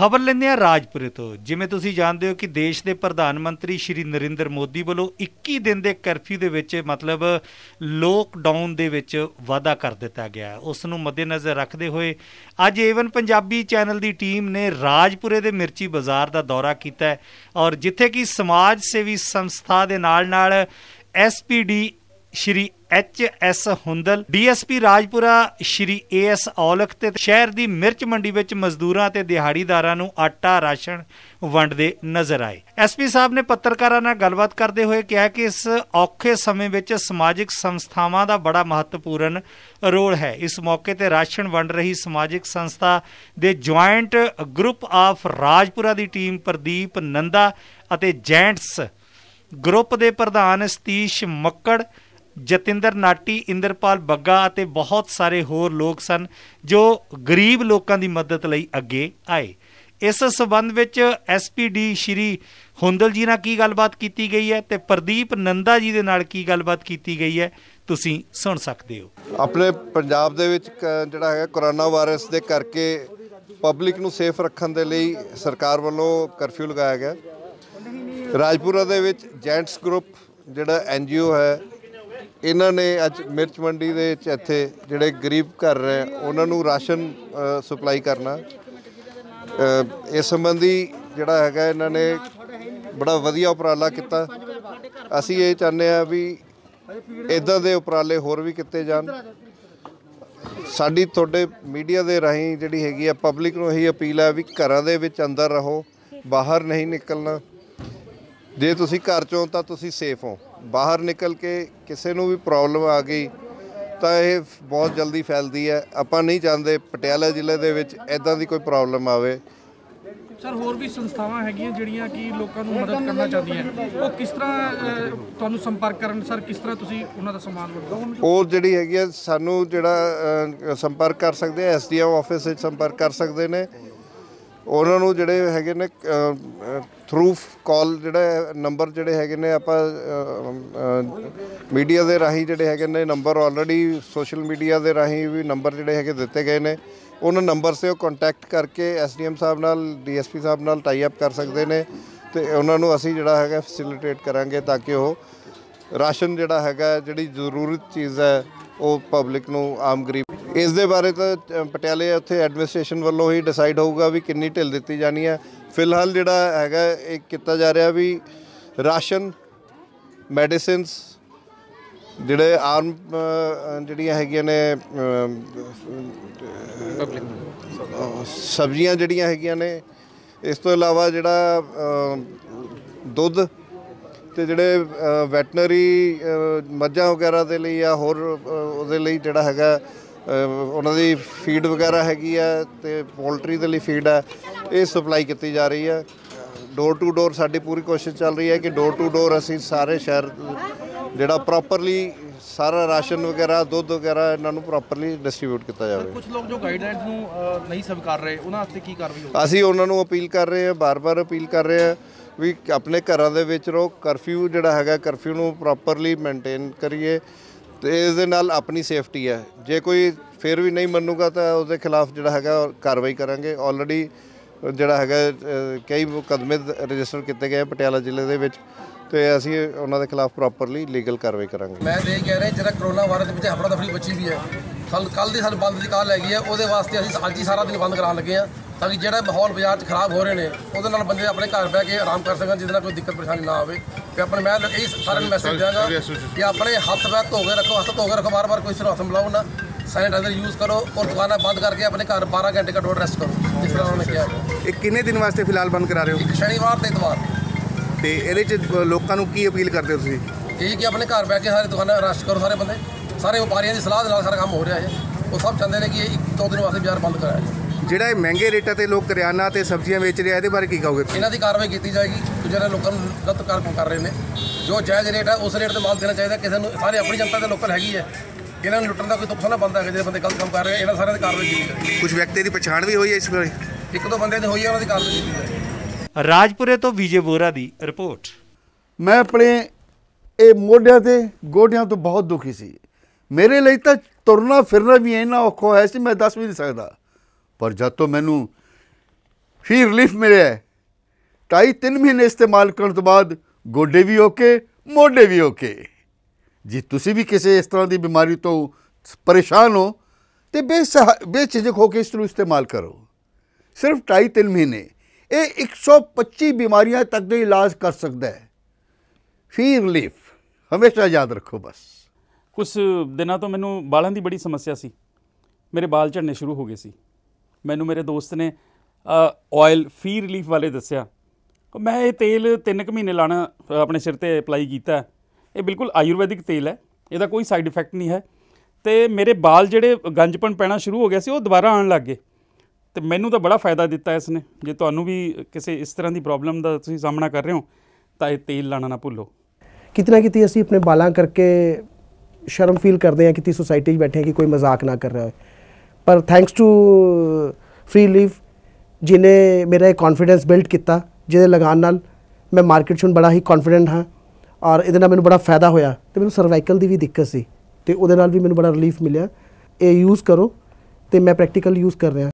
ਖਬਰ ਲੈਂਦੇ ਹਾਂ ਰਾਜਪੁਰੇ ਤੋਂ। ਜਿਵੇਂ ਤੁਸੀਂ ਜਾਣਦੇ ਹੋ ਕਿ ਦੇਸ਼ ਦੇ ਪ੍ਰਧਾਨ ਮੰਤਰੀ ਸ਼੍ਰੀ ਨਰਿੰਦਰ ਮੋਦੀ ਵੱਲੋਂ 21 ਦਿਨ ਦੇ ਕਰਫਿਊ ਦੇ ਵਿੱਚ ਮਤਲਬ ਲੋਕਡਾਊਨ ਦੇ ਵਿੱਚ ਵਾਅਦਾ ਕਰ ਦਿੱਤਾ ਗਿਆ ਉਸ ਨੂੰ ਮੱਦੇਨਜ਼ਰ ਰੱਖਦੇ ਹੋਏ ਅੱਜ ਏਵਨ ਪੰਜਾਬੀ ਚੈਨਲ ਦੀ ਟੀਮ ਨੇ ਰਾਜਪੁਰੇ ਦੇ ਮਿਰਚੀ ਬਾਜ਼ਾਰ ਦਾ ਦੌਰਾ ਕੀਤਾ ਔਰ ਜਿੱਥੇ ਕਿ ਸਮਾਜ ਸੇਵੀ ਸੰਸਥਾ ਦੇ ਨਾਲ-ਨਾਲ SPD Shri H S Hundal, DSP Rajpura, Shri AS Aulakh ਤੇ ਸ਼ਹਿਰ ਦੀ ਮਿਰਚ ਮੰਡੀ ਵਿੱਚ ਮਜ਼ਦੂਰਾਂ ਤੇ ਦਿਹਾੜੀਦਾਰਾਂ ਨੂੰ ਆਟਾ ਰਾਸ਼ਨ ਵੰਡਦੇ ਨਜ਼ਰ ਆਏ। ਐਸਪੀ ਸਾਹਿਬ ਨੇ ਪੱਤਰਕਾਰਾਂ ਨਾਲ ਗੱਲਬਾਤ ਕਰਦੇ ਹੋਏ ਕਿਹਾ ਕਿ ਇਸ ਔਖੇ ਸਮੇਂ ਵਿੱਚ ਸਮਾਜਿਕ ਸੰਸਥਾਵਾਂ ਦਾ ਬੜਾ ਮਹੱਤਵਪੂਰਨ ਰੋਲ ਹੈ। ਇਸ ਮੌਕੇ ਤੇ ਰਾਸ਼ਨ ਵੰਡ ਰਹੀ ਸਮਾਜਿਕ ਸੰਸਥਾ ਦੇ ਜੁਆਇੰਟ ਗਰੁੱਪ ਆਫ ਰਾਜਪੁਰਾ ਦੀ ਟੀਮ ਪ੍ਰਦੀਪ ਨੰਦਾ ਅਤੇ ਜੈਂਟਸ ਗਰੁੱਪ ਦੇ ਪ੍ਰਧਾਨ ਸਤੀਸ਼ ਮੱਕੜ ਜਤਿੰਦਰ ਨਾਟੀ, ਇੰਦਰਪਾਲ ਬੱਗਾ ਅਤੇ ਬਹੁਤ ਸਾਰੇ ਹੋਰ ਲੋਕ ਸਨ ਜੋ ਗਰੀਬ ਲੋਕਾਂ ਦੀ ਮਦਦ ਲਈ ਅੱਗੇ ਆਏ। ਇਸ ਸਬੰਧ ਵਿੱਚ ਐਸਪੀਡੀ ਸ਼੍ਰੀ ਹੁੰਦਲ ਜੀ ਨਾਲ ਕੀ ਗੱਲਬਾਤ ਕੀਤੀ ਗਈ ਹੈ ਤੇ ਪ੍ਰਦੀਪ ਨੰਦਾ ਜੀ ਦੇ ਨਾਲ ਕੀ ਗੱਲਬਾਤ ਕੀਤੀ ਗਈ ਹੈ, ਤੁਸੀਂ ਸੁਣ ਸਕਦੇ ਹੋ। ਆਪਣੇ ਪੰਜਾਬ ਦੇ ਵਿੱਚ ਕ- ਜਿਹੜਾ ਹੈਗਾ ਕੋਰੋਨਾ ਵਾਇਰਸ ਦੇ ਕਰਕੇ ਪਬਲਿਕ ਨੂੰ ਸੇਫ ਰੱਖਣ ਦੇ ਲਈ ਸਰਕਾਰ ਵੱਲੋਂ ਕਰਫਿਊ ਲਗਾਇਆ ਗਿਆ। ਰਾਜਪੁਰਾ ਦੇ ਵਿੱਚ ਜੈਂਟਸ ਗਰੁੱਪ, ਜਿਹੜਾ ਐਨਜੀਓ ਹੈ ਇਹਨਾਂ ਨੇ ਅੱਜ ਮਿਰਚ ਮੰਡੀ ਦੇ ਵਿੱਚ ਇੱਥੇ ਜਿਹੜੇ ਗਰੀਬ ਘਰ ਰਹੇ ਉਹਨਾਂ ਨੂੰ ਰਾਸ਼ਨ ਸਪਲਾਈ ਕਰਨਾ। ਇਸ ਸੰਬੰਧੀ ਜਿਹੜਾ ਹੈਗਾ ਇਹਨਾਂ ਨੇ ਬੜਾ ਵਧੀਆ ਉਪਰਾਲਾ ਕੀਤਾ। ਅਸੀਂ ਇਹ ਚਾਹੁੰਦੇ ਆ ਵੀ ਇਦਾਂ ਦੇ ਉਪਰਾਲੇ ਹੋਰ ਵੀ ਕੀਤੇ ਜਾਣ। ਸਾਡੀ ਤੁਹਾਡੇ ਮੀਡੀਆ ਦੇ ਰਾਹੀਂ ਜਿਹੜੀ ਹੈਗੀ ਆ, ਪਬਲਿਕ ਨੂੰ ਇਹੀ ਅਪੀਲ ਹੈ ਵੀ ਘਰਾਂ ਦੇ ਵਿੱਚ ਅੰਦਰ ਰਹੋ, ਬਾਹਰ ਨਹੀਂ ਨਿਕਲਣਾ। ਜੇ ਤੁਸੀਂ ਘਰ ਚੋਂ ਤਾਂ ਤੁਸੀਂ ਸੇਫ ਹੋ। ਬਾਹਰ ਨਿਕਲ ਕੇ ਕਿਸੇ ਨੂੰ ਵੀ ਪ੍ਰੋਬਲਮ ਆ ਗਈ ਤਾਂ ਇਹ ਬਹੁਤ ਜਲਦੀ ਫੈਲਦੀ ਹੈ। ਆਪਾਂ ਨਹੀਂ ਚਾਹੁੰਦੇ ਪਟਿਆਲਾ ਜ਼ਿਲ੍ਹੇ ਦੇ ਵਿੱਚ ਇਦਾਂ ਦੀ ਕੋਈ ਪ੍ਰੋਬਲਮ ਆਵੇ। ਸਰ ਹੋਰ ਵੀ ਸੰਸਥਾਵਾਂ ਹੈਗੀਆਂ ਜਿਹੜੀਆਂ ਕਿ ਲੋਕਾਂ ਨੂੰ ਮਦਦ ਕਰਨਾ ਚਾਹੁੰਦੀਆਂ ਉਹ ਕਿਸ ਤਰ੍ਹਾਂ ਤੁਹਾਨੂੰ ਸੰਪਰਕ ਕਰਨ ਸਰ ਕਿਸ ਤਰ੍ਹਾਂ ਤੁਸੀਂ ਉਹਨਾਂ ਦਾ ਸਮਾਨ ਵੰਡੋ? ਉਹ ਜਿਹੜੀ ਹੈਗੀ ਆ ਸਾਨੂੰ ਜਿਹੜਾ ਸੰਪਰਕ ਕਰ ਸਕਦੇ ਆ ਐਸਡੀਐਮ ਆਫਿਸ ਵਿੱਚ ਸੰਪਰਕ ਕਰ ਸਕਦੇ ਨੇ। ਉਹਨਾਂ ਨੂੰ ਜਿਹੜੇ ਹੈਗੇ ਨੇ ਥਰੂ ਕਾਲ ਜਿਹੜਾ ਨੰਬਰ ਜਿਹੜੇ ਹੈਗੇ ਨੇ, ਆਪਾਂ ਮੀਡੀਆ ਦੇ ਰਾਹੀਂ ਜਿਹੜੇ ਹੈਗੇ ਨੇ ਨੰਬਰ ਆਲਰੇਡੀ ਸੋਸ਼ਲ ਮੀਡੀਆ ਦੇ ਰਾਹੀਂ ਵੀ ਨੰਬਰ ਜਿਹੜੇ ਹੈਗੇ ਦਿੱਤੇ ਗਏ ਨੇ। ਉਹਨਾਂ ਨੰਬਰ ਸੇ ਉਹ ਕੰਟੈਕਟ ਕਰਕੇ ਐਸਡੀਐਮ ਸਾਹਿਬ ਨਾਲ ਡੀਐਸਪੀ ਸਾਹਿਬ ਨਾਲ ਟਾਈ ਅਪ ਕਰ ਸਕਦੇ ਨੇ ਤੇ ਉਹਨਾਂ ਨੂੰ ਅਸੀਂ ਜਿਹੜਾ ਹੈਗਾ ਫੈਸਿਲਿਟੇਟ ਕਰਾਂਗੇ ਤਾਂ ਕਿ ਉਹ ਰਾਸ਼ਨ ਜਿਹੜਾ ਹੈਗਾ, ਜਿਹੜੀ ਜ਼ਰੂਰਤ ਚੀਜ਼ ਹੈ, ਉਹ ਪਬਲਿਕ ਨੂੰ ਆਮ ਗਰੀਬ ਇਸ ਦੇ ਬਾਰੇ ਤਾਂ ਪਟਿਆਲੇ ਉੱਥੇ ਐਡਮਿਨਿਸਟ੍ਰੇਸ਼ਨ ਵੱਲੋਂ ਹੀ ਡਿਸਾਈਡ ਹੋਊਗਾ ਵੀ ਕਿੰਨੀ ਢਿੱਲ ਦਿੱਤੀ ਜਾਣੀ ਹੈ। ਫਿਲਹਾਲ ਜਿਹੜਾ ਹੈਗਾ ਇਹ ਕੀਤਾ ਜਾ ਰਿਹਾ ਵੀ ਰਾਸ਼ਨ ਮੈਡੀਸਿਨਸ ਜਿਹੜੇ ਆਰਮ ਜਿਹੜੀਆਂ ਹੈਗੀਆਂ ਨੇ ਸਬਜ਼ੀਆਂ ਜਿਹੜੀਆਂ ਹੈਗੀਆਂ ਨੇ ਇਸ ਤੋਂ ਇਲਾਵਾ ਜਿਹੜਾ ਦੁੱਧ ਤੇ ਜਿਹੜੇ ਵੈਟਨਰੀ ਮੱਝਾਂ ਵਗੈਰਾ ਦੇ ਲਈ ਆ ਹੋਰ ਉਹਦੇ ਲਈ ਜਿਹੜਾ ਹੈਗਾ ਉਹਨਾਂ ਦੀ ਫੀਡ ਵਗੈਰਾ ਹੈਗੀ ਆ ਤੇ ਪੋਲਟਰੀ ਦੇ ਲਈ ਫੀਡ ਹੈ ਇਹ ਸਪਲਾਈ ਕੀਤੀ ਜਾ ਰਹੀ ਹੈ ਡੋਰ ਟੂ ਡੋਰ ਸਾਡੀ ਪੂਰੀ ਕੋਸ਼ਿਸ਼ ਚੱਲ ਰਹੀ ਹੈ ਕਿ ਡੋਰ ਟੂ ਡੋਰ ਅਸੀਂ ਸਾਰੇ ਸ਼ਹਿਰ ਜਿਹੜਾ ਪ੍ਰੋਪਰਲੀ ਸਾਰਾ ਰਾਸ਼ਨ ਵਗੈਰਾ ਦੁੱਧ ਵਗੈਰਾ ਇਹਨਾਂ ਨੂੰ ਪ੍ਰੋਪਰਲੀ ਡਿਸਟ੍ਰੀਬਿਊਟ ਕੀਤਾ ਜਾਵੇ। ਕੁਝ ਲੋਕ ਜੋ ਗਾਈਡਲਾਈਨਸ ਨੂੰ ਨਹੀਂ ਸਵੀਕਾਰ ਰਹੇ ਉਹਨਾਂ ਵਾਸਤੇ ਕੀ ਕਾਰਵਾਈ ਹੋਊਗੀ? ਅਸੀਂ ਉਹਨਾਂ ਨੂੰ ਅਪੀਲ ਕਰ ਰਹੇ ਹਾਂ ਬਾਰ-ਬਾਰ ਅਪੀਲ ਕਰ ਰਹੇ ਹਾਂ ਵੀ ਆਪਣੇ ਘਰਾਂ ਦੇ ਵਿੱਚ ਰਹੋ ਕਰਫਿਊ ਜਿਹੜਾ ਹੈਗਾ ਕਰਫਿਊ ਨੂੰ ਪ੍ਰੋਪਰਲੀ ਮੇਨਟੇਨ ਕਰੀਏ। ਤੇ ਇਸ ਦੇ ਨਾਲ ਆਪਣੀ ਸੇਫਟੀ ਹੈ। ਜੇ ਕੋਈ ਫਿਰ ਵੀ ਨਹੀਂ ਮੰਨੂਗਾ ਤਾਂ ਉਹਦੇ ਖਿਲਾਫ ਜਿਹੜਾ ਹੈਗਾ ਕਾਰਵਾਈ ਕਰਾਂਗੇ। ਆਲਰੇਡੀ ਜਿਹੜਾ ਹੈਗਾ ਕਈ ਮੁਕੱਦਮੇ ਰਜਿਸਟਰ ਕੀਤੇ ਗਏ ਪਟਿਆਲਾ ਜ਼ਿਲ੍ਹੇ ਦੇ ਵਿੱਚ ਤੇ ਅਸੀਂ ਉਹਨਾਂ ਦੇ ਖਿਲਾਫ ਪ੍ਰੋਪਰਲੀ ਲੀਗਲ ਕਾਰਵਾਈ ਕਰਾਂਗੇ। ਮੈਂ ਤੇ ਇਹ ਕਹਿ ਰਿਹਾ, ਜਿਹੜਾ ਕਰੋਨਾ ਵਾਇਰਸ ਦੇ ਵਿੱਚ ਹਫੜਾ ਦਫੜੀ ਬੱਚੀ ਵੀ ਹੈ ਕੱਲ ਕੱਲ ਦੀ ਸਾਨੂੰ ਬੰਦ ਦੀ ਕਾਲ ਹੈਗੀ ਹੈ ਉਹਦੇ ਵਾਸਤੇ ਅਸੀਂ ਅੱਜ ਹੀ ਸਾਰਾ ਦਿਨ ਬੰਦ ਕਰਾਉਣ ਲੱਗੇ ਆ, ਤਾਂ ਕਿ ਜਿਹੜਾ ਮਾਹੌਲ ਬਾਜ਼ਾਰ 'ਚ ਖਰਾਬ ਹੋ ਰਹੇ ਨੇ, ਉਹਦੇ ਨਾਲ ਬੰਦੇ ਆਪਣੇ ਘਰ ਬਹਿ ਕੇ ਆਰਾਮ ਕਰ ਸਕਣ, ਜਿਹਦੇ ਨਾਲ ਕੋਈ ਦਿੱਕਤ ਪਰੇਸ਼ਾਨੀ ਨਾ ਆਵੇ। ਤੇ ਆਪਣੇ ਮੈਂ ਇਹ ਸਾਰਿਆਂ ਨੂੰ ਮੈਸੇਜ ਦਿਆਂਗਾ ਕਿ ਆਪਣੇ ਹੱਥ ਪੈਰ ਧੋ ਕੇ ਰੱਖੋ ਹੱਥ ਧੋ ਕੇ ਰੱਖੋ ਬਾਰ-ਬਾਰ ਕੋਈ ਸਿਰ ਹੱਥ ਮਿਲਾਓ ਨਾ। ਸੈਨੀਟਾਈਜ਼ਰ ਯੂਜ਼ ਕਰੋ ਔਰ ਦੁਕਾਨਾਂ ਬੰਦ ਕਰਕੇ ਆਪਣੇ ਘਰ 12 ਘੰਟੇ ਘੱਟੋ ਰੈਸਟ ਕਰੋ। ਜਿਸ ਤਰ੍ਹਾਂ ਉਹਨਾਂ ਨੇ ਕਿਹਾ। ਇਹ ਕਿੰਨੇ ਦਿਨ ਵਾਸਤੇ ਫਿਲਹਾਲ ਬੰਦ ਕਰਾ ਰਹੇ ਹੋ? ਇੱਕ ਸ਼ਨੀਵਾਰ ਤੇ ਇਤਵਾਰ ਤੇ ਇਹਦੇ ਚ ਲੋਕਾਂ ਨੂੰ ਕੀ ਅਪੀਲ ਕਰਦੇ ਹੋ ਤੁਸੀਂ? ਇਹ ਕਿ ਆਪਣੇ ਘਰ ਬਹਿ ਕੇ ਸਾਰੇ ਦੁਕਾਨਾਂ ਰੈਸਟ ਕਰੋ ਸਾਰੇ ਬੰਦੇ। ਸਾਰੇ ਵਪਾਰੀਆਂ ਦੀ ਸਲਾਹ ਦੇ ਨਾਲ ਸਾਰਾ ਕੰਮ ਹੋ ਰਿਹਾ ਹੈ। ਉਹ ਸਭ ਚਾਹੁੰਦੇ ਨੇ ਕਿ ਇਹ ਇੱਕ ਦੋ ਦਿਨ ਵਾਸਤੇ ਬਾਜ਼ਾਰ ਬੰਦ ਕਰਾਇਆ ਜਾਏ ਜਿਹੜਾ ਇਹ ਮਹਿੰਗੇ ਰੇਟਾਂ ਤੇ ਲੋਕ ਕਰਿਆਨਾ ਤੇ ਸਬਜ਼ੀਆਂ ਵੇਚ ਰਹੇ ਆ ਇਹਦੇ ਬਾਰੇ ਕੀ ਕਹੋਗੇ? ਇਹਨਾਂ ਦੀ ਕਾਰਵਾਈ ਕੀਤੀ ਜਾਏਗੀ ਜਿਹੜੇ ਲੋਕਾਂ ਨੂੰ ਗਲਤ ਕੰਮ ਕਰ ਰਹੇ ਨੇ ਜੋ ਜਾਇਜ਼ ਰੇਟ ਹੈ ਉਸ ਰੇਟ ਤੇ ਮਾਲ ਦੇਣਾ ਚਾਹੀਦਾ ਕਿਸੇ ਨੂੰ ਸਾਰੇ ਆਪਣੀ ਜਨਤਾ ਦੇ ਲੋਕਲ ਹੈਗੀ ਹੈ। ਇਹਨਾਂ ਨੂੰ ਲੁੱਟਣ ਦਾ ਕੋਈ ਤੁਪਸਾ ਨਾ ਬੰਦਾ ਹੈ ਜਿਹੜੇ ਬੰਦੇ ਗਲਤ ਕੰਮ ਕਰ ਰਹੇ ਇਹਨਾਂ ਸਾਰਿਆਂ ਦੀ ਕਾਰਵਾਈ ਕੀਤੀ ਜਾਏਗੀ। ਕੁਝ ਵਿਅਕਤੀ ਦੀ ਪਛਾਣ ਵੀ ਹੋਈ ਹੈ ਇਸ ਬਾਰੇ? ਇੱਕ ਦੋ ਬੰਦੇ ਦੀ ਹੋਈ ਹੈ ਉਹਨਾਂ ਦੀ ਕਾਰਵਾਈ ਕੀਤੀ ਜਾਏਗੀ। ਰਾਜਪੁਰੇ ਤੋਂ ਵਿਜੇ ਵੋਰਾ ਦੀ ਰਿਪੋਰਟ। ਮੈਂ ਆਪਣੇ ਇਹ ਮੋਢਿਆਂ ਤੇ ਗੋਡਿਆਂ ਤੋਂ ਬਹੁਤ ਦੁਖੀ ਸੀ। ਮੇਰੇ ਲਈ ਤਾਂ ਤੁਰਨਾ ਫਿਰਨਾ ਵੀ ਇੰਨਾ ਔਖਾ ਹੋਇਆ ਸੀ ਮੈਂ ਦੱਸ ਵੀ ਨਹੀਂ ਸਕਦਾ। ਪਰ ਜਦ ਤੋਂ ਮੈਨੂੰ ਫੀ ਰਿਲੀਫ ਮਿਲਿਆ ਢਾਈ ਤਿੰਨ ਮਹੀਨੇ ਇਸਤੇਮਾਲ ਕਰਨ ਤੋਂ ਬਾਅਦ ਗੋਡੇ ਵੀ ਓਕੇ, ਮੋਢੇ ਵੀ ਓਕੇ। ਜੇ ਤੁਸੀਂ ਵੀ ਕਿਸੇ ਇਸ ਤਰ੍ਹਾਂ ਦੀ ਬਿਮਾਰੀ ਤੋਂ ਪਰੇਸ਼ਾਨ ਹੋ, ਤੇ ਬੇਸਹਾ, ਬੇਝਿਜਕ ਹੋ ਕੇ ਇਸ ਨੂੰ ਇਸਤੇਮਾਲ ਕਰੋ। ਸਿਰਫ ਢਾਈ ਤਿੰਨ ਮਹੀਨੇ, ਇਹ 125 ਬਿਮਾਰੀਆਂ ਤੱਕ ਦੇ ਇਲਾਜ ਕਰ ਸਕਦਾ ਹੈ। ਫਿਰ ਰਿਲੀਫ, ਹਮੇਸ਼ਾ ਯਾਦ ਰੱਖੋ ਬਸ। ਕੁਝ ਦਿਨਾਂ ਤੋਂ ਮੈਨੂੰ ਬਾਲਾਂ ਦੀ ਬੜੀ ਸਮੱਸਿਆ ਸੀ। ਮੇਰੇ ਬਾਲ ਝੜਨੇ ਸ਼ੁਰੂ ਹੋ ਗਏ ਸੀ। ਮੈਨੂੰ ਮੇਰੇ ਦੋਸਤ ਨੇ ਆਇਲ ਫੀ ਰਿਲੀਫ ਵਾਲੇ ਦੱਸਿਆ। ਮੈਂ ਇਹ ਤੇਲ 3 ਕੁ ਮਹੀਨੇ ਲਾਣਾ ਆਪਣੇ ਸਿਰ ਤੇ ਅਪਲਾਈ ਕੀਤਾ। ਇਹ ਬਿਲਕੁਲ ਆਯੁਰਵੈਦਿਕ ਤੇਲ ਹੈ, ਇਹਦਾ ਕੋਈ ਸਾਈਡ ਇਫੈਕਟ ਨਹੀਂ ਹੈ। ਤੇ ਮੇਰੇ ਵਾਲ ਜਿਹੜੇ ਗੰਜਪਣ ਪੈਣਾ ਸ਼ੁਰੂ ਹੋ ਗਿਆ ਸੀ, ਉਹ ਦੁਬਾਰਾ ਆਉਣ ਲੱਗ ਗਏ। ਤੇ ਮੈਨੂੰ ਤਾਂ ਬੜਾ ਫਾਇਦਾ ਦਿੱਤਾ ਇਸ ਨੇ ਜੇ ਤੁਹਾਨੂੰ ਵੀ ਕਿਸੇ ਇਸ ਤਰ੍ਹਾਂ ਦੀ ਪ੍ਰੋਬਲਮ ਦਾ ਤੁਸੀਂ ਸਾਹਮਣਾ ਕਰ ਰਹੇ ਹੋ, ਤਾਂ ਇਹ ਤੇਲ ਲਾਣਾ ਨਾ ਭੁੱਲੋ। ਕਿਤੇ ਨਾ ਕਿਤੇ ਅਸੀਂ ਆਪਣੇ ਬਾਲਾਂ ਕਰਕੇ ਸ਼ਰਮ ਫੀਲ ਕਰਦੇ ਹਾਂ ਕਿ ਕਿਤੇ ਸੋਸਾਇਟੀ 'ਚ ਬੈਠੇ ਹਾਂ ਕਿ ਕੋਈ ਮਜ਼ਾਕ ਨਾ ਕਰ ਰਿਹਾ ਹੋਵੇ ਪਰ ਥੈਂਕਸ ਟੂ ਫ੍ਰੀ ਲੀਵ ਜਿਨੇ ਮੇਰਾ ਇਹ ਕੌਨਫੀਡੈਂਸ ਬਿਲਡ ਕੀਤਾ, ਜਿਹਦੇ ਲਗਾਨ ਨਾਲ ਮੈਂ ਮਾਰਕੀਟ 'ਚ ਹੁਣ ਬੜਾ ਹੀ ਕੌਨਫੀਡੈਂਟ ਹਾਂ ਔਰ ਇਹਦੇ ਨਾਲ ਮੈਨੂੰ ਬੜਾ ਫਾਇਦਾ ਹੋਇਆ ਤੇ ਮੈਨੂੰ ਸਰਵਾਈਕਲ ਦੀ ਵੀ ਦਿੱਕਤ ਸੀ ਤੇ ਉਹਦੇ ਨਾਲ ਵੀ ਮੈਨੂੰ ਬੜਾ ਰਿਲੀਫ ਮਿਲਿਆ। ਇਹ ਯੂਜ਼ ਕਰੋ ਤੇ ਮੈਂ ਪ੍ਰੈਕਟੀਕਲ ਯੂਜ਼ ਕਰ ਰਿਹਾ।